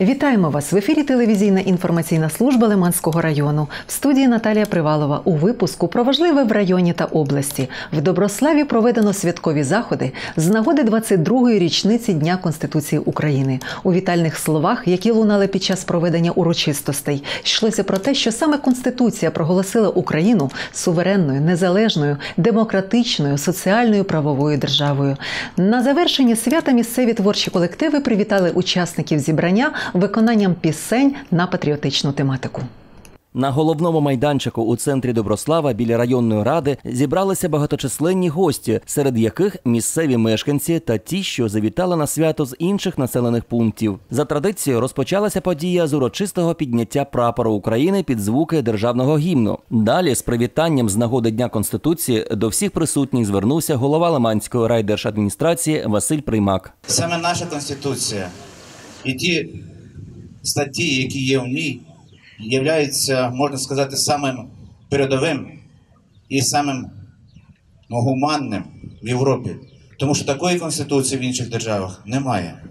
Вітаємо вас в ефірі телевізійна інформаційна служба Лиманського району. В студії Наталія Привалова у випуску про важливе в районі та області. В Доброславі проведено святкові заходи з нагоди 22-ї річниці Дня Конституції України. У вітальних словах, які лунали під час проведення урочистостей, йшлося про те, що саме Конституція проголосила Україну суверенною, незалежною, демократичною, соціальною правовою державою. На завершення свята місцеві творчі колективи привітали учасників зібрання виконанням пісень на патріотичну тематику. На головному майданчику у центрі Доброслава біля районної ради зібралися багаточисленні гості, серед яких місцеві мешканці та ті, що завітали на свято з інших населених пунктів. За традицією розпочалася подія з урочистого підняття прапору України під звуки державного гімну. Далі з привітанням з нагоди Дня Конституції до всіх присутніх звернувся голова Лиманської райдержадміністрації Василь Приймак. Саме наша конституція і ті статті, які є в ній, являються, можна сказати, самим передовим і самим ну, гуманним в Європі. Тому що такої конституції в інших державах немає.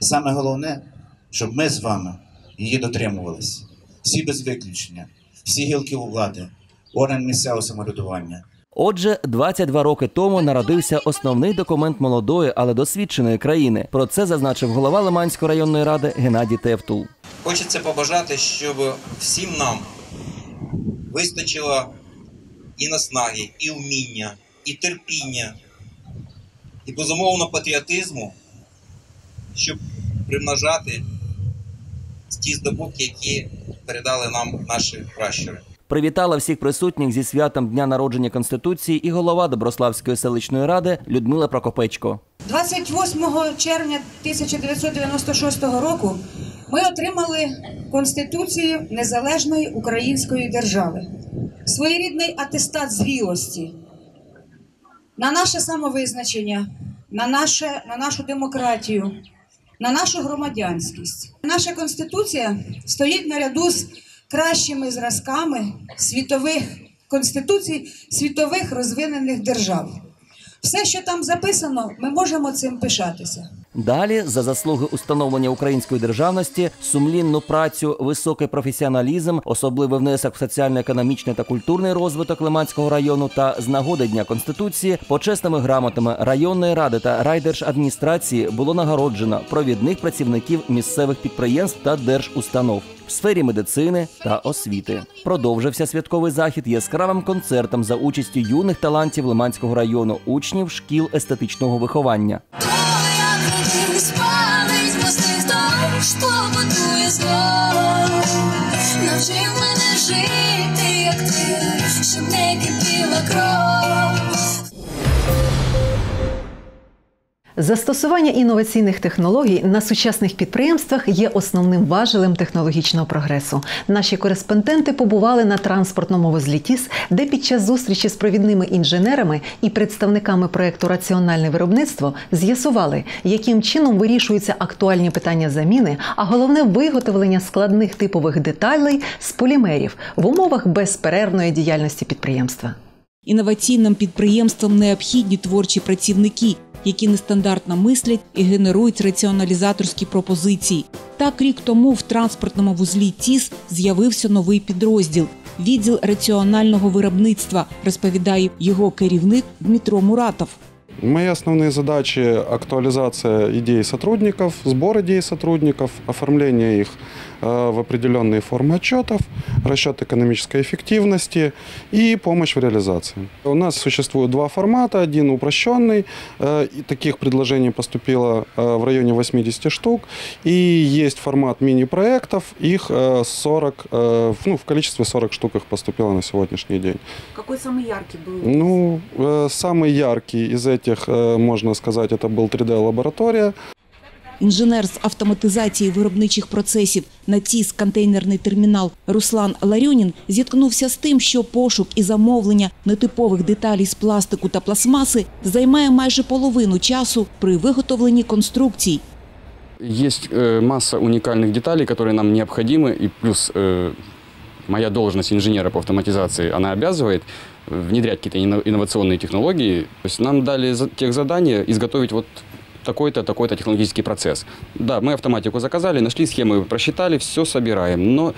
Саме головне, щоб ми з вами її дотримувалися. Всі без виключення, всі гілки влади, орган місцевого самоврядування. Отже, 22 роки тому народився основний документ молодої, але досвідченої країни. Про це зазначив голова Лиманської районної ради Геннадій Тевтул. Хочеться побажати, щоб всім нам вистачило і наснаги, і вміння, і терпіння, і безумовно патріотизму, щоб примножати ті здобутки, які передали нам наші пращури. Привітала всіх присутніх зі святом дня народження конституції і голова Доброславської селищної ради Людмила Прокопечко. 28 червня 1996 року ми отримали Конституцію Незалежної Української держави, своєрідний атестат зрілості на наше самовизначення, на, наше, на нашу демократію, на нашу громадянськість. Наша конституція стоїть наряду з кращими зразками світових конституцій світових розвинених держав. Все, що там записано, ми можемо цим пишатися. Далі за заслуги установлення української державності, сумлінну працю, високий професіоналізм, особливий внесок в соціально-економічний та культурний розвиток Лиманського району та з нагоди Дня Конституції почесними грамотами районної ради та райдержадміністрації було нагороджено провідних працівників місцевих підприємств та держустанов в сфері медицини та освіти. Продовжився святковий захід яскравим концертом за участю юних талантів Лиманського району, учнів шкіл естетичного виховання. Здовж, будує зло Навчив мене жити, як ти, щоб не кипіла кров Застосування інноваційних технологій на сучасних підприємствах є основним важелем технологічного прогресу. Наші кореспонденти побували на транспортному вузлі ТІС, де під час зустрічі з провідними інженерами і представниками проекту Раціональне виробництво з'ясували, яким чином вирішуються актуальні питання заміни, а головне виготовлення складних типових деталей з полімерів в умовах безперервної діяльності підприємства. Інноваційним підприємствам необхідні творчі працівники, які нестандартно мислять і генерують раціоналізаторські пропозиції. Так, рік тому в транспортному вузлі ТІС з'явився новий підрозділ відділ раціонального виробництва, розповідає його керівник Дмитро Муратов. Мои основные задачи – актуализация идей сотрудников, сбор идей сотрудников, оформление их э, в определенные формы отчетов, расчет экономической эффективности и помощь в реализации. У нас существует два формата. Один упрощенный, э, и таких предложений поступило э, в районе 80 штук. И есть формат мини-проектов, их э, 40, э, ну, в количестве 40 штук их поступило на сегодняшний день. Какой самый яркий был? Ну, самый яркий из этих, э, можно сказать, это был 3D-лаборатория. Інженер з автоматизації виробничих процесів на ТІС контейнерний термінал Руслан Ларюнін зіткнувся з тим, що пошук і замовлення нетипових деталей з пластику та пластмаси займає майже половину часу при виготовленні конструкцій. Есть э, масса уникальных деталей, которые нам необходимы, и плюс э, моя должность инженера по автоматизации, она обязывает э, внедрять какие-то инно- инновационные технологии. То есть нам дали тех задание изготовить вот такой-то, такой-то технологический процесс. Да, мы автоматику заказали, нашли схемы, просчитали, все собираем. Но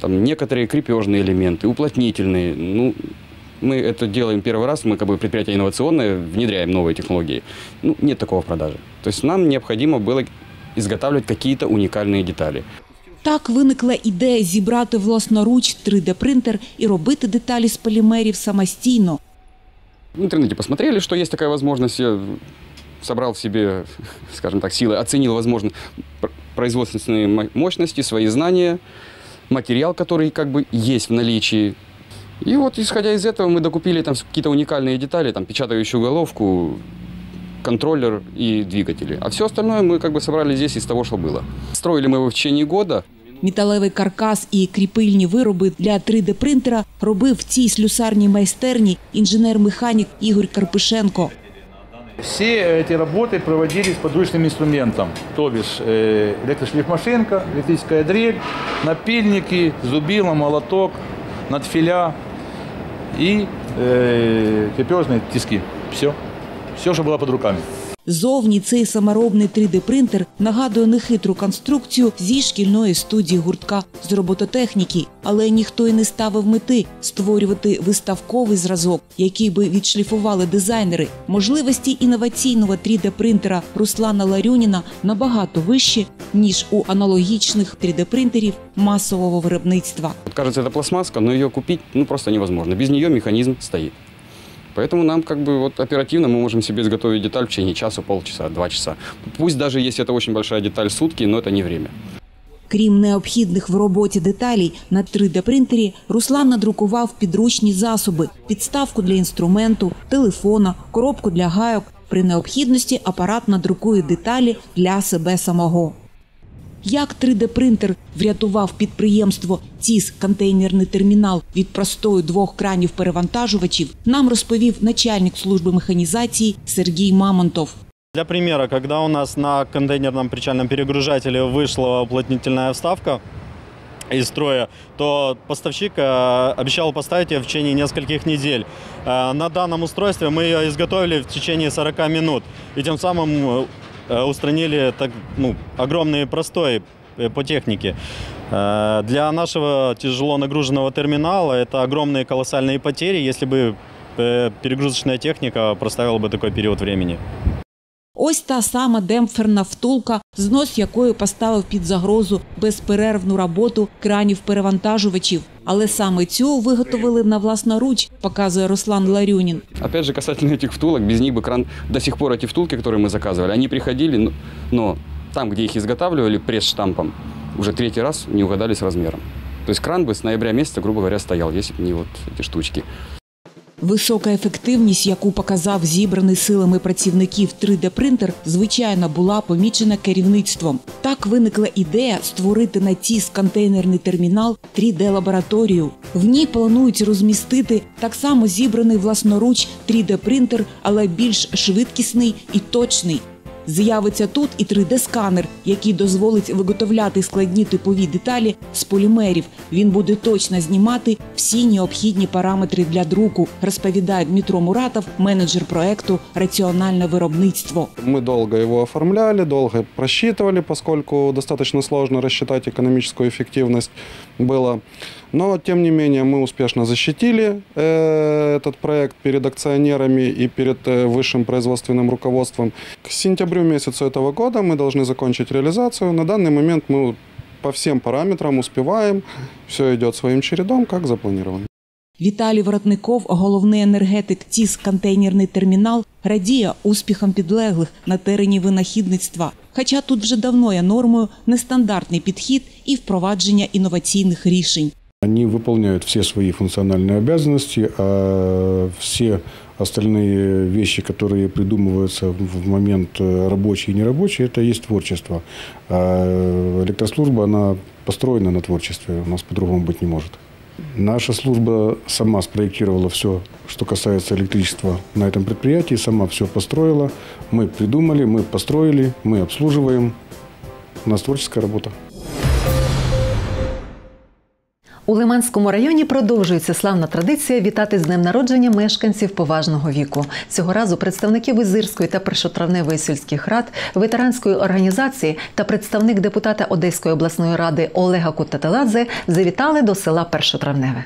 там некоторые крепежные элементы, уплотнительные, ну, мы это делаем первый раз, мы как бы предприятие инновационное, внедряем новые технологии. Ну, нет такого в продаже. То есть нам необходимо было изготавливать какие-то уникальные детали. Так виникла ідея зібрати власноруч 3D-принтер і робити деталі з полімерів самостійно. В интернете посмотрели, что есть такая возможность. Я собрал в себе, скажем так, силы, оценил возможно пр- производственные мо- мощности, свои знания, материал, который как бы есть в наличии. И вот исходя из этого мы докупили там какие-то уникальные детали, там печатающую головку, контроллер и двигатели. А все остальное мы как бы собрали здесь из того, что было. Строили мы его в течение года. Металевий каркас і кріпильні вироби для 3D-принтера робив в цій слюсарній майстерні інженер-механік Ігор Карпишенко. Все эти работы проводились подручным инструментом, то бишь э, электрошлифмашинка, электрическая дрель, напильники, зубило, молоток, надфиля и э, крепежные тиски. Все. Все, что было под руками. Зовні цей саморобний 3D-принтер нагадує нехитру конструкцію зі шкільної студії гуртка з робототехніки, але ніхто й не ставив мети створювати виставковий зразок, який би відшліфували дизайнери. Можливості інноваційного 3D-принтера Руслана Ларюніна набагато вищі ніж у аналогічних 3D-принтерів масового виробництва. Вот кажется, это пластмасска, но ее купить ну, просто невозможно. Без нее механизм стоит. Поэтому нам как бы вот оперативно мы можем себе изготовить деталь в течение часа, полчаса, два часа. Пусть даже если это очень большая деталь сутки, но это не время. Крім необхідних в роботі деталей на 3D-принтері, Руслан надрукував підручні засоби, підставку для інструменту, телефона, коробку для гайок. При необхідності апарат надрукує деталі для себе самого. Як 3D-принтер врятував підприємство ТІС контейнерний термінал від простою двох кранів перевантажувачів, нам розповів начальник служби механізації Сергій Мамонтов. Для примера, когда у нас на контейнерном причальном перегружателе вышла уплотнительная вставка из строя, то поставщик э, обещал поставить ее в течение нескольких недель. Э, На данном устройстве мы ее изготовили в течение 40 минут и тем самым э, устранили так, ну, огромные простои э, по технике. Э, Для нашего тяжело нагруженного терминала это огромные колоссальные потери, если бы э, перегрузочная техника проставила бы такой период времени. Ось та сама демпферна втулка, знос якої поставив під загрозу безперервну роботу кранів перевантажувачів. Але саме цю виготовили на власноруч, показує Руслан Ларюнін. Опять же, касательно этих втулок, без них бы кран... До сих пор эти втулки, которые мы заказывали, они приходили, но, но там, где их изготавливали пресс-штампом, уже третий раз не угадали с размером. То есть кран бы с ноября месяца, грубо говоря, стоял, если бы не вот эти штучки. Висока ефективність, яку показав зібраний силами працівників 3D-принтер, звичайно, була помічена керівництвом. Так виникла ідея створити на ТІС контейнерний термінал 3D-лабораторію. В ній планують розмістити так само зібраний власноруч 3D-принтер, але більш швидкісний і точний. З'явиться тут і 3D-сканер, який дозволить виготовляти складні типові деталі з полімерів. Він буде точно знімати всі необхідні параметри для друку, розповідає Дмитро Муратов, менеджер проекту Раціональне виробництво. Мы долго его оформляли, долго просчитывали, поскольку достаточно сложно рассчитать экономическую эффективность было. Но, тем не менее, мы успешно защитили э, этот проект перед акционерами и перед э, высшим производственным руководством. К сентябрю месяцу этого года мы должны закончить реализацию. На данный момент мы по всем параметрам успеваем. Все идет своим чередом, как запланировано. Віталій Воротников, головний енергетик ТІС контейнерний термінал, радіє успіхам підлеглих на терені винахідництва. Хоча тут вже давно є нормою нестандартний підхід і впровадження інноваційних рішень. Они выполняют все свои функциональные обязанности, а все остальные вещи, которые придумываются в момент э, рабочие и нерабочие, это есть творчество. А электрослужба, она построена на творчестве, у нас по-другому быть не может. Наша служба сама спроектировала все, что касается электричества на этом предприятии, сама все построила. Мы придумали, мы построили, мы обслуживаем. У нас творческая работа. У Лиманському районі продовжується славна традиція вітати з днем народження мешканців поважного віку. Цього разу представники Визирської та першотравневої сільських рад, ветеранської організації та представник депутата Одеської обласної ради Олега Кутателадзе завітали до села Першотравневе.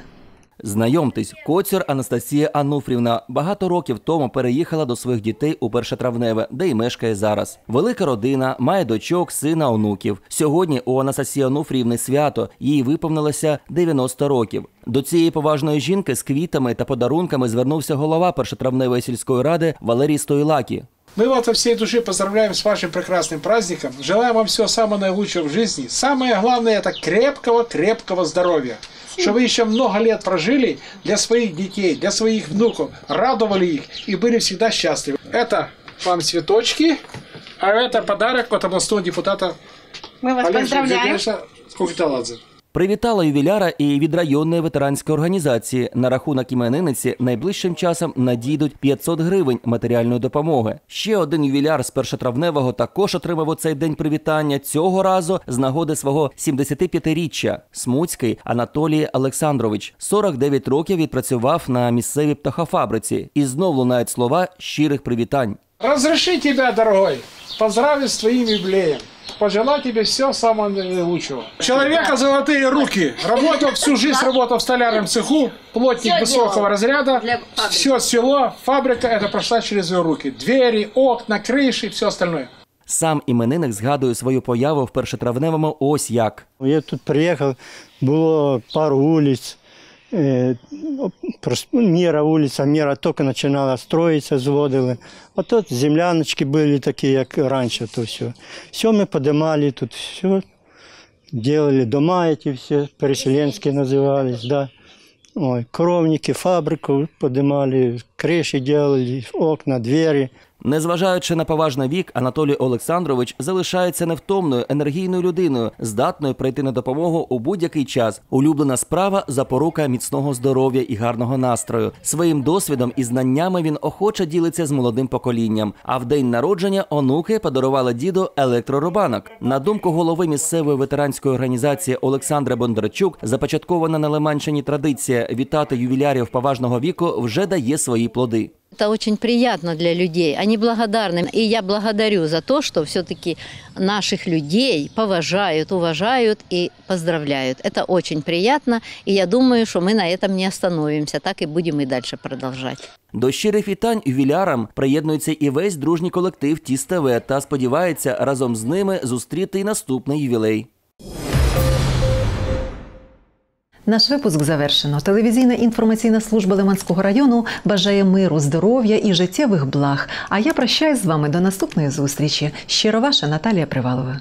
Знайомтесь, коцюр Анастасія Ануфрівна багато років тому переїхала до своїх дітей у Першотравневе, де й мешкає зараз. Велика родина, має дочок, сина, онуків. Сьогодні у Анастасії Ануфрівни свято. Їй виповнилося 90 років. До цієї поважної жінки з квітами та подарунками звернувся голова Першотравневої сільської ради Валерій Стойлакі. Мы вас от всей души поздравляем с вашим прекрасным праздником. Желаем вам всего самого наилучшего в жизни. Самое главное это крепкого-крепкого здоровья. Чтобы вы еще много лет прожили для своих детей, для своих внуков, радовали их и были всегда счастливы. Это вам цветочки, а это подарок от областного депутата Мы вас Олега поздравляем. Кукиталадзе. Привітала ювіляра і від районної ветеранської організації. На рахунок іменинниці найближчим часом надійдуть 500 гривень матеріальної допомоги. Ще один ювіляр з першотравневого також отримав у цей день привітання цього разу з нагоди свого 75-річчя. Смуцький Анатолій Олександрович 49 років відпрацював на місцевій птахофабриці і знов лунають слова щирих привітань. Разреши тебя, дорогой, поздравить с твоим юбилеем Пожелать тебе всего самого наилучшего. Человека золотые руки. Работал всю жизнь, работал в столярном цеху, плотник высокого разряда. Все село, фабрика, это прошла через его руки. Двери, окна, крыши, все остальное. Сам іменинник згадує свою появу в першотравневому ось як. Я тут приїхав, було пару вулиць. Міра вулиця, Міра тільки починала строїтися, зводили. А тут земляночки були такі, як раніше, то все. Все ми подимали тут, все делали, дома эти все, переселенские назывались, да. Ой, коровники, фабрику подимали, криші делали, окна, двері. Незважаючи на поважний вік, Анатолій Олександрович залишається невтомною енергійною людиною, здатною прийти на допомогу у будь-який час. Улюблена справа запорука міцного здоров'я і гарного настрою. Своїм досвідом і знаннями він охоче ділиться з молодим поколінням. А в день народження онуки подарували діду електрорубанок. На думку голови місцевої ветеранської організації Олександра Бондарчук, започаткована на Лиманщині традиція вітати ювілярів поважного віку вже дає свої плоди. Это очень приятно для людей Они благодарны. И я благодарю за то, что все-таки наших людей поважают, уважают и поздравляют. Это очень приятно. И я думаю, что мы на этом не остановимся. Так и будем и дальше продолжать. До щирих вітань ювілярам приєднується і весь дружній колектив Тіс ТВ та сподівається разом з ними зустріти й наступний ювілей. Наш випуск завершено. Телевізійна інформаційна служба Лиманського району бажає миру, здоров'я і життєвих благ. А я прощаюсь з вами до наступної зустрічі. Щиро ваша Наталія Привалова.